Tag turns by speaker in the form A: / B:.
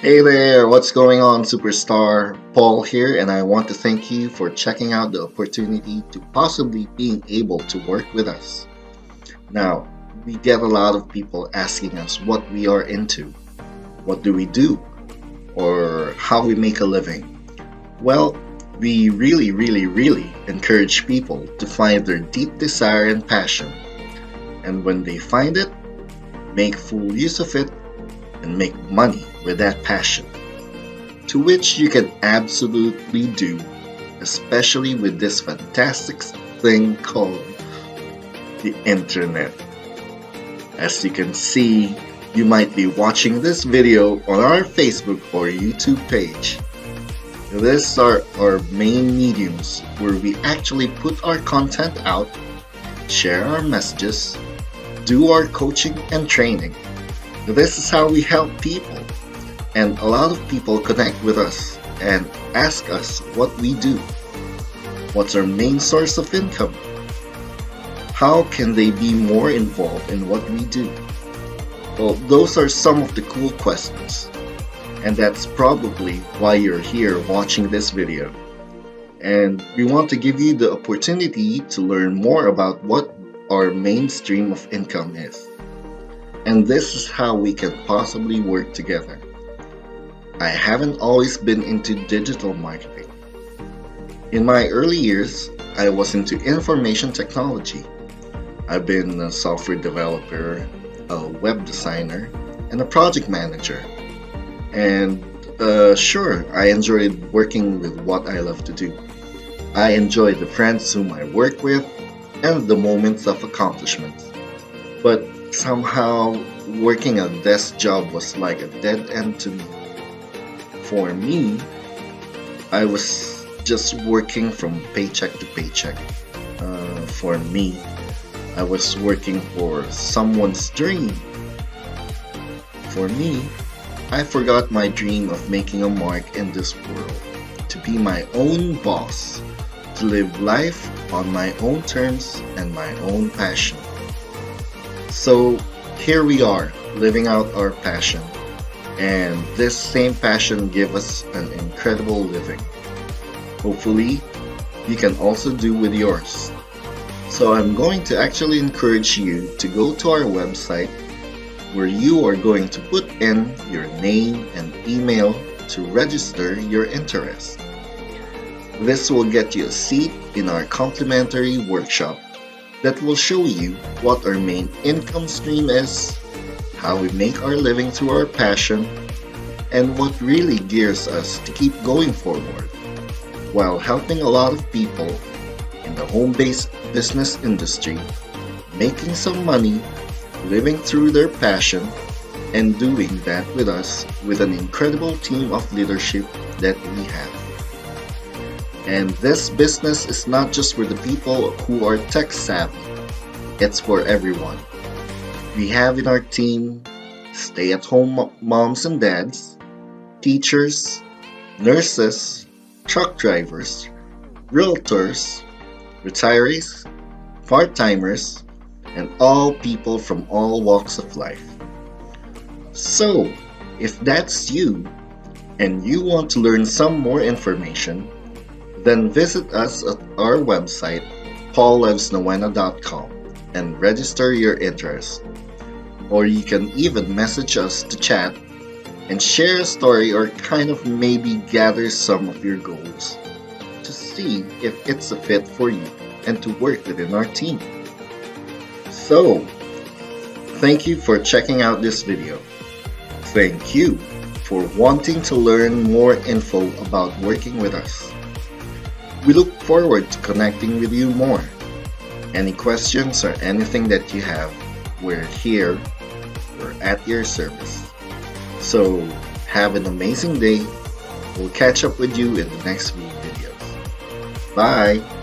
A: Hey there, what's going on, superstar? Paul here, and I want to thank you for checking out the opportunity to possibly being able to work with us. Now, we get a lot of people asking us what we are into, what do we do, or how we make a living. Well, we really, really, really encourage people to find their deep desire and passion, and when they find it, make full use of it and make money with that passion, to which you can absolutely do, especially with this fantastic thing called the internet. As you can see, you might be watching this video on our Facebook or YouTube page. These are our main mediums where we actually put our content out, share our messages, do our coaching and training. This is how we help people and a lot of people connect with us and ask us what we do. What's our main source of income? How can they be more involved in what we do? Well, those are some of the cool questions. And that's probably why you're here watching this video. And we want to give you the opportunity to learn more about what our main stream of income is. And this is how we can possibly work together. I haven't always been into digital marketing. In my early years, I was into information technology. I've been a software developer, a web designer, and a project manager. And uh, sure, I enjoyed working with what I love to do. I enjoy the friends whom I work with and the moments of accomplishment. But somehow, working a desk job was like a dead end to me for me, I was just working from paycheck to paycheck. Uh, for me, I was working for someone's dream. For me, I forgot my dream of making a mark in this world, to be my own boss, to live life on my own terms and my own passion. So here we are, living out our passion and this same passion give us an incredible living. Hopefully, you can also do with yours. So I'm going to actually encourage you to go to our website where you are going to put in your name and email to register your interest. This will get you a seat in our complimentary workshop that will show you what our main income stream is how we make our living through our passion, and what really gears us to keep going forward while helping a lot of people in the home based business industry making some money, living through their passion, and doing that with us with an incredible team of leadership that we have. And this business is not just for the people who are tech savvy, it's for everyone. We have in our team stay at home moms and dads, teachers, nurses, truck drivers, realtors, retirees, part timers, and all people from all walks of life. So, if that's you and you want to learn some more information, then visit us at our website paullovesnoena.com and register your interest or you can even message us to chat and share a story or kind of maybe gather some of your goals to see if it's a fit for you and to work within our team. So, thank you for checking out this video. Thank you for wanting to learn more info about working with us. We look forward to connecting with you more. Any questions or anything that you have, we're here we're at your service. So, have an amazing day. We'll catch up with you in the next few videos. Bye!